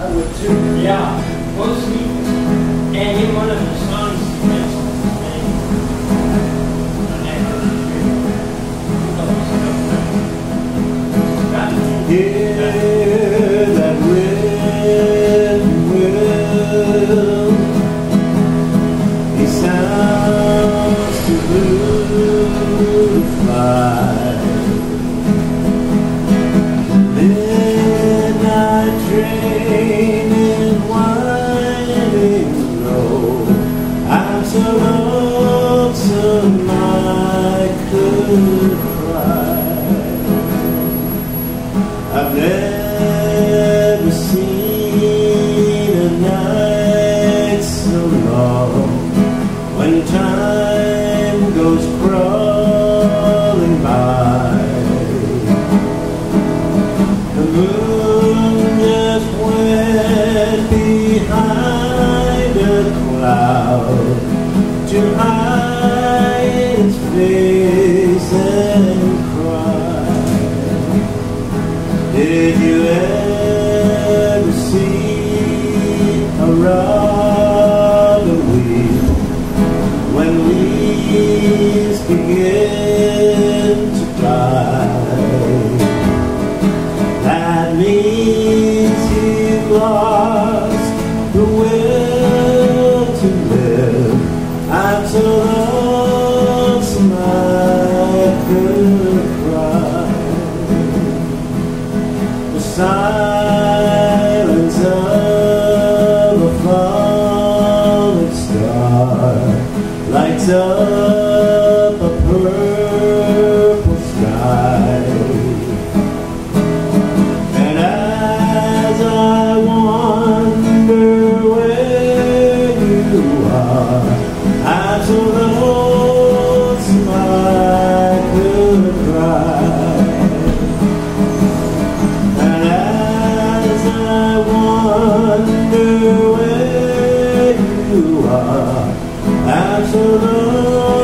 I would too. Yeah, mostly. And in one of the I've never seen a night so long when time goes crawling by. The moon just went behind a cloud hide its face and cry. Did you ever see a robin weep when leaves begin to die? That means you've lost silence of a falling star lights up a purple sky. And as I wonder where you are, I'm wonder where you are, lonesome